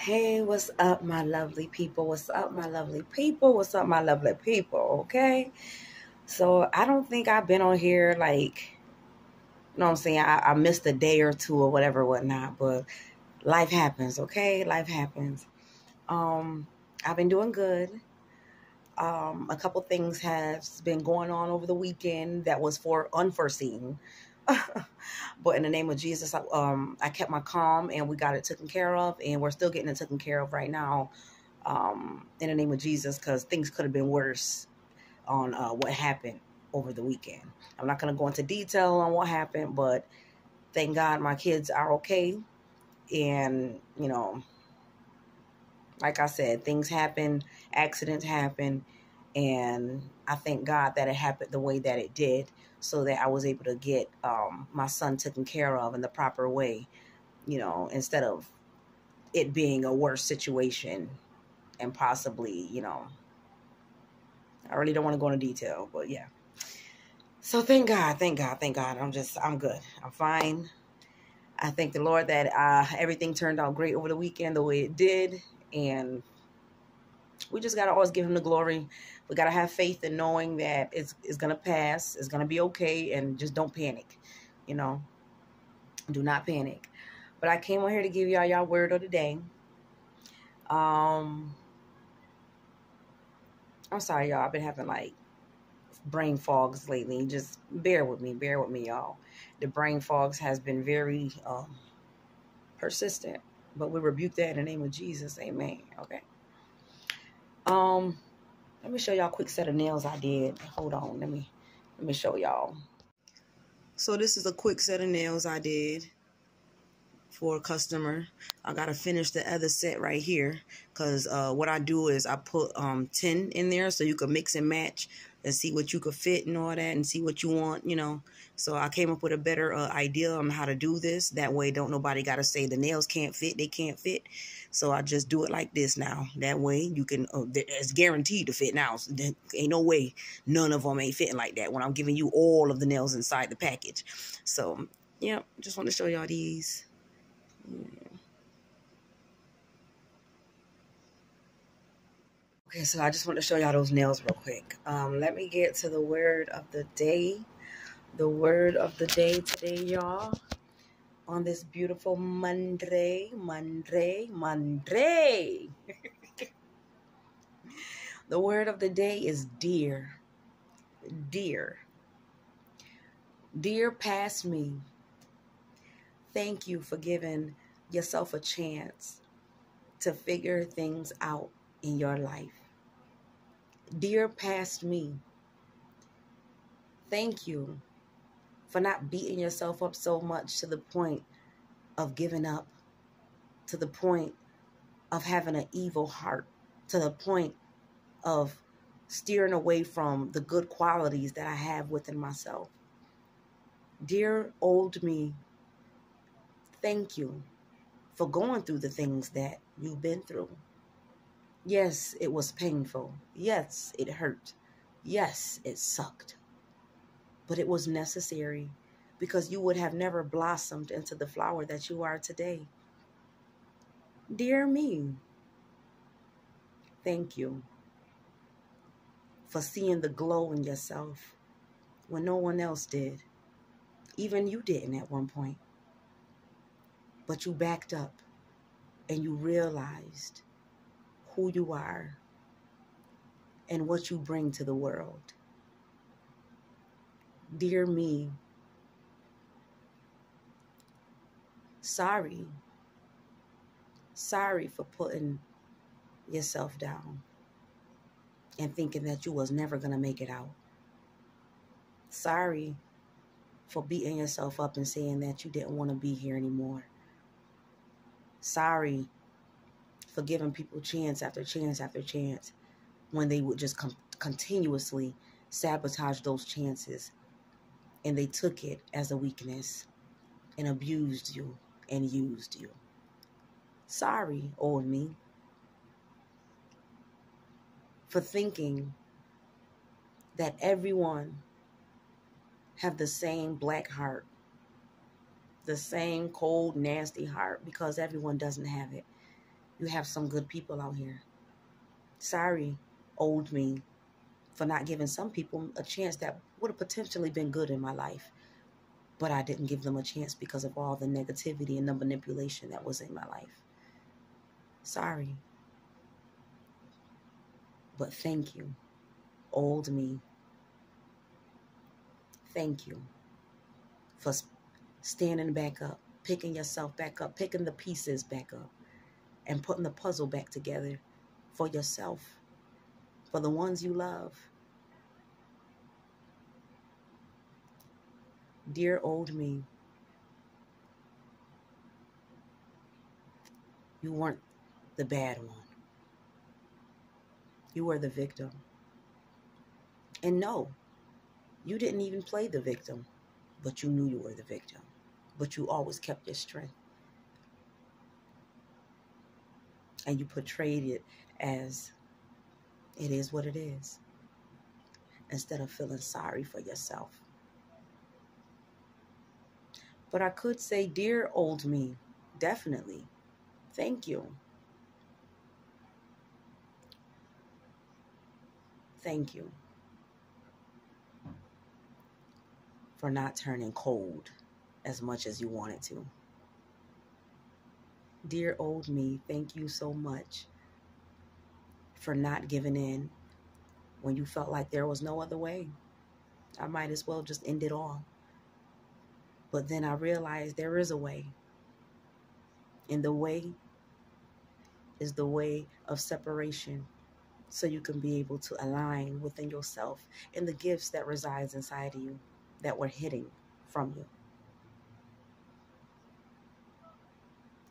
Hey, what's up, my lovely people? What's up, my lovely people? What's up, my lovely people? Okay. So I don't think I've been on here like, you know what I'm saying? I, I missed a day or two or whatever, whatnot, but life happens, okay? Life happens. Um, I've been doing good. Um, a couple things has been going on over the weekend that was for unforeseen. But in the name of Jesus, I, um, I kept my calm and we got it taken care of, and we're still getting it taken care of right now. Um, in the name of Jesus, because things could have been worse on uh, what happened over the weekend. I'm not going to go into detail on what happened, but thank God my kids are okay. And, you know, like I said, things happen, accidents happen, and I thank God that it happened the way that it did so that I was able to get um, my son taken care of in the proper way, you know, instead of it being a worse situation and possibly, you know, I really don't want to go into detail, but yeah. So thank God, thank God, thank God. I'm just, I'm good. I'm fine. I thank the Lord that uh, everything turned out great over the weekend the way it did. And we just got to always give him the glory. We got to have faith in knowing that it's, it's going to pass. It's going to be okay. And just don't panic, you know. Do not panic. But I came on here to give y'all y'all word of the day. Um, I'm sorry, y'all. I've been having like brain fogs lately. Just bear with me. Bear with me, y'all. The brain fogs has been very um, persistent. But we rebuke that in the name of Jesus. Amen. Okay. Um, let me show y'all a quick set of nails I did. Hold on, let me let me show y'all. So this is a quick set of nails I did for a customer. I gotta finish the other set right here because uh, what I do is I put um 10 in there so you can mix and match and see what you could fit and all that and see what you want, you know. So I came up with a better uh, idea on how to do this. That way, don't nobody got to say the nails can't fit, they can't fit. So I just do it like this now. That way, you can, uh, it's guaranteed to fit now. So ain't no way none of them ain't fitting like that when I'm giving you all of the nails inside the package. So, yeah, just want to show y'all these. Okay, so I just want to show y'all those nails real quick. Um, let me get to the word of the day. The word of the day today, y'all. On this beautiful Monday, Monday, Monday. the word of the day is dear. Dear. Dear past me, thank you for giving yourself a chance to figure things out in your life. Dear past me, thank you for not beating yourself up so much to the point of giving up, to the point of having an evil heart, to the point of steering away from the good qualities that I have within myself. Dear old me, thank you for going through the things that you've been through. Yes, it was painful. Yes, it hurt. Yes, it sucked. But it was necessary because you would have never blossomed into the flower that you are today. Dear me, thank you for seeing the glow in yourself when no one else did. Even you didn't at one point. But you backed up and you realized who you are and what you bring to the world. Dear me, sorry. Sorry for putting yourself down and thinking that you was never going to make it out. Sorry for beating yourself up and saying that you didn't want to be here anymore. Sorry for giving people chance after chance after chance when they would just com- continuously sabotage those chances and they took it as a weakness and abused you and used you. Sorry, old me, for thinking that everyone have the same black heart, the same cold, nasty heart, because everyone doesn't have it. You have some good people out here. Sorry, old me, for not giving some people a chance that would have potentially been good in my life. But I didn't give them a chance because of all the negativity and the manipulation that was in my life. Sorry. But thank you, old me. Thank you for standing back up, picking yourself back up, picking the pieces back up, and putting the puzzle back together for yourself, for the ones you love. Dear old me, you weren't the bad one. You were the victim. And no, you didn't even play the victim, but you knew you were the victim. But you always kept your strength. And you portrayed it as it is what it is instead of feeling sorry for yourself. But I could say, Dear old me, definitely, thank you. Thank you for not turning cold as much as you wanted to. Dear old me, thank you so much for not giving in when you felt like there was no other way. I might as well just end it all. But then I realized there is a way. And the way is the way of separation so you can be able to align within yourself and the gifts that resides inside of you that were hidden from you.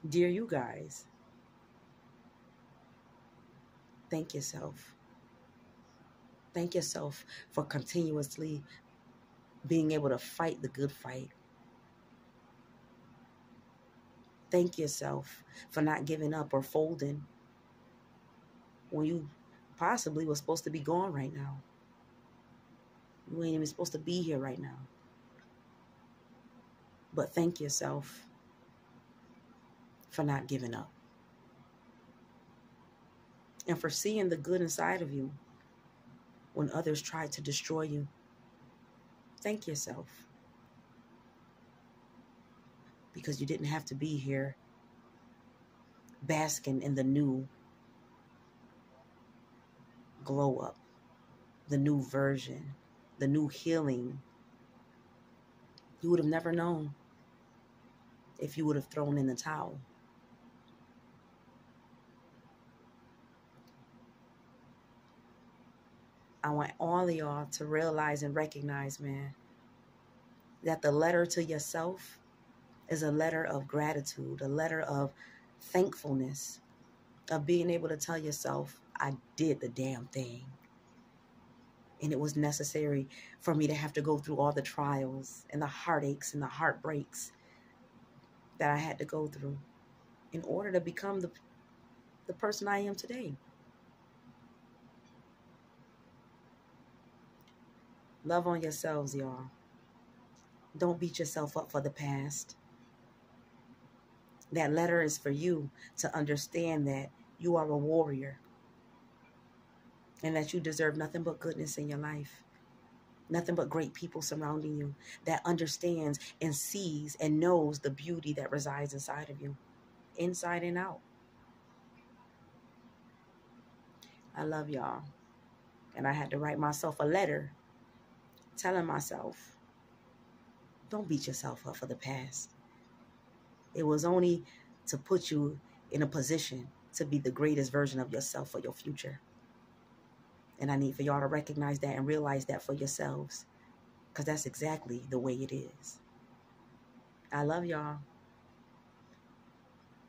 Dear you guys, thank yourself. Thank yourself for continuously being able to fight the good fight. Thank yourself for not giving up or folding when you possibly was supposed to be gone right now. You ain't even supposed to be here right now. But thank yourself for not giving up and for seeing the good inside of you when others tried to destroy you. Thank yourself because you didn't have to be here basking in the new glow up, the new version, the new healing. You would have never known if you would have thrown in the towel. I want all of y'all to realize and recognize, man, that the letter to yourself is a letter of gratitude, a letter of thankfulness, of being able to tell yourself, I did the damn thing. And it was necessary for me to have to go through all the trials and the heartaches and the heartbreaks that I had to go through in order to become the, the person I am today. Love on yourselves, y'all. Don't beat yourself up for the past. That letter is for you to understand that you are a warrior and that you deserve nothing but goodness in your life. Nothing but great people surrounding you that understands and sees and knows the beauty that resides inside of you, inside and out. I love y'all. And I had to write myself a letter telling myself, don't beat yourself up for the past. It was only to put you in a position to be the greatest version of yourself for your future. And I need for y'all to recognize that and realize that for yourselves. Because that's exactly the way it is. I love y'all.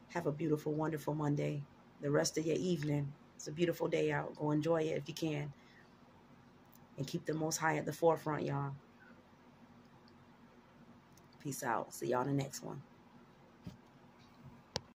Have a beautiful, wonderful Monday. The rest of your evening. It's a beautiful day out. Go enjoy it if you can. And keep the most high at the forefront, y'all. Peace out. See y'all in the next one.